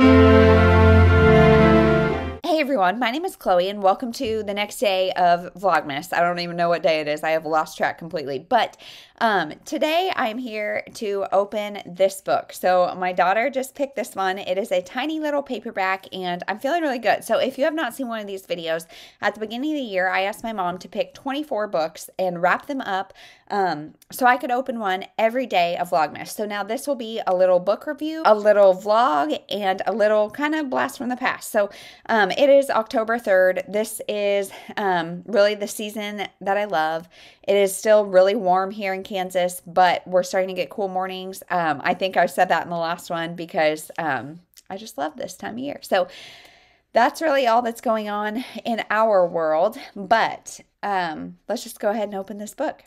Hey everyone, my name is Chloe and welcome to the next day of Vlogmas. I don't even know what day it is. I have lost track completely. But um, today I'm here to open this book. So my daughter just picked this one. It is a tiny little paperback and I'm feeling really good. So if you have not seen one of these videos, at the beginning of the year, I asked my mom to pick 24 books and wrap them up um, so I could open one every day of Vlogmas. So now this will be a little book review, a little vlog, and a little kind of blast from the past. So um, it is October 3rd. This is um, really the season that I love. It is still really warm here in Kansas, but we're starting to get cool mornings. Um, I think I said that in the last one because um, I just love this time of year. So that's really all that's going on in our world. But um, let's just go ahead and open this book.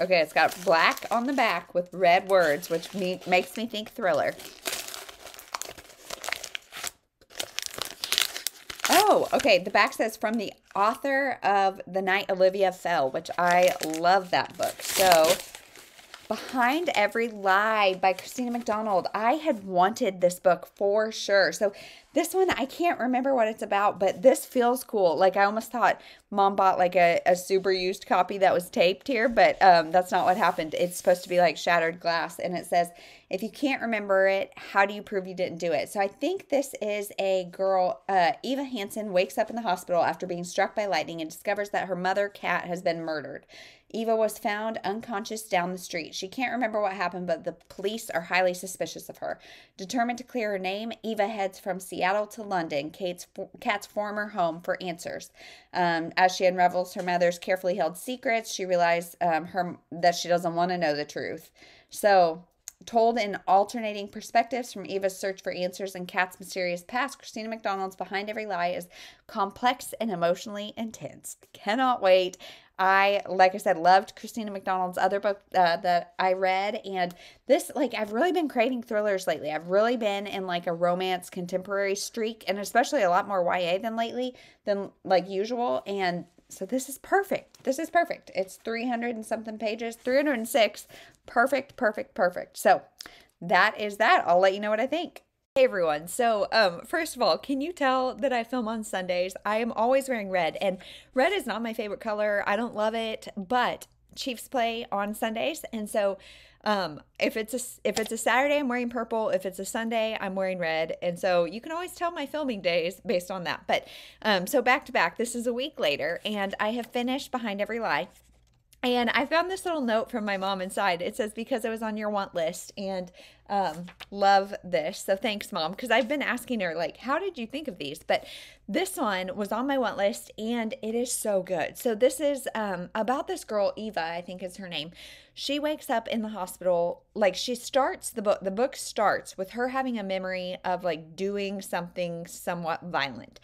Okay, it's got black on the back with red words, which me makes me think thriller. Oh, okay. The back says from the author of The Night Olivia Fell, which I love that book. So, Behind Every Lie by Christina McDonald. I had wanted this book for sure. So, this one, I can't remember what it's about, but this feels cool. Like, I almost thought mom bought like a, a super used copy that was taped here, but um, that's not what happened. It's supposed to be like shattered glass. And it says, if you can't remember it, how do you prove you didn't do it? So, I think this is a girl, uh, Eva Hansen, wakes up in the hospital after being struck by lightning and discovers that her mother, Kat, has been murdered. Eva was found unconscious down the street. She can't remember what happened, but the police are highly suspicious of her. Determined to clear her name, Eva heads from Seattle to London, Kate's, Kat's former home, for answers. Um, as she unravels her mother's carefully held secrets, she realizes um, her that she doesn't want to know the truth. So, told in alternating perspectives from Eva's search for answers and Kat's mysterious past, Christina McDonald's Behind Every Lie is complex and emotionally intense. Cannot wait. I, like I said, loved Christina McDonald's other book uh, that I read. And this, like, I've really been craving thrillers lately. I've really been in like a romance contemporary streak, and especially a lot more YA than lately than like usual. And so this is perfect. This is perfect. It's 300 and something pages, 306. Perfect, perfect, perfect. So that is that. I'll let you know what I think. Hey everyone. So, um, first of all, can you tell that I film on Sundays? I am always wearing red, and red is not my favorite color. I don't love it, but Chiefs play on Sundays, and so um, if it's a if it's a Saturday, I'm wearing purple. If it's a Sunday, I'm wearing red, and so you can always tell my filming days based on that. But um, so back to back, this is a week later, and I have finished Behind Every Lie. And I found this little note from my mom inside. It says, because I was on your want list. And um, love this. So thanks, mom. Because I've been asking her, like, how did you think of these? But this one was on my want list and it is so good. So this is um, about this girl, Eva, I think is her name. She wakes up in the hospital. Like, she starts the book, the book starts with her having a memory of like doing something somewhat violent.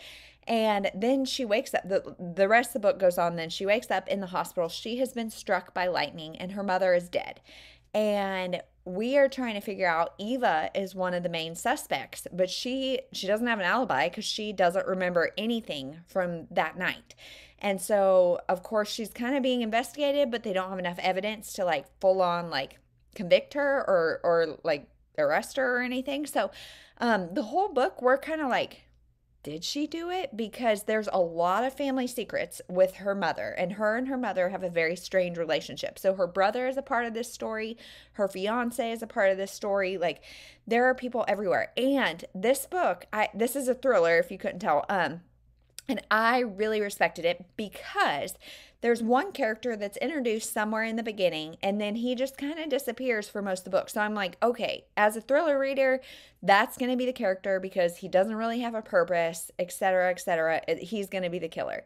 And then she wakes up. The, the rest of the book goes on. Then she wakes up in the hospital. She has been struck by lightning and her mother is dead. And we are trying to figure out Eva is one of the main suspects, but she she doesn't have an alibi cuz she doesn't remember anything from that night. And so, of course, she's kind of being investigated, but they don't have enough evidence to like full on like convict her or or like arrest her or anything. So, um the whole book we're kind of like did she do it? Because there's a lot of family secrets with her mother, and her and her mother have a very strange relationship. So her brother is a part of this story, her fiance is a part of this story. Like there are people everywhere. And this book, I this is a thriller if you couldn't tell. Um and I really respected it because there's one character that's introduced somewhere in the beginning and then he just kind of disappears for most of the book. So I'm like, okay, as a thriller reader, that's going to be the character because he doesn't really have a purpose, etc., etc. He's going to be the killer.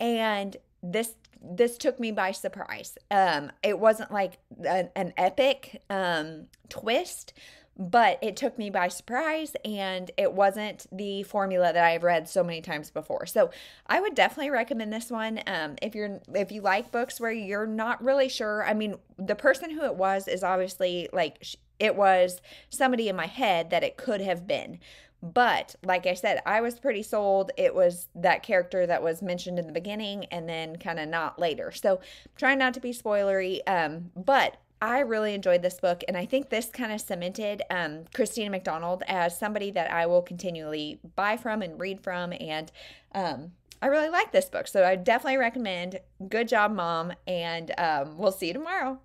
And this this took me by surprise. Um it wasn't like an, an epic um twist, but it took me by surprise and it wasn't the formula that I've read so many times before. So I would definitely recommend this one. Um, if you're if you like books where you're not really sure, I mean, the person who it was is obviously like it was somebody in my head that it could have been. But like I said, I was pretty sold. It was that character that was mentioned in the beginning and then kind of not later. So trying not to be spoilery. Um, but I really enjoyed this book, and I think this kind of cemented um, Christina McDonald as somebody that I will continually buy from and read from. And um, I really like this book. So I definitely recommend Good Job, Mom. And um, we'll see you tomorrow.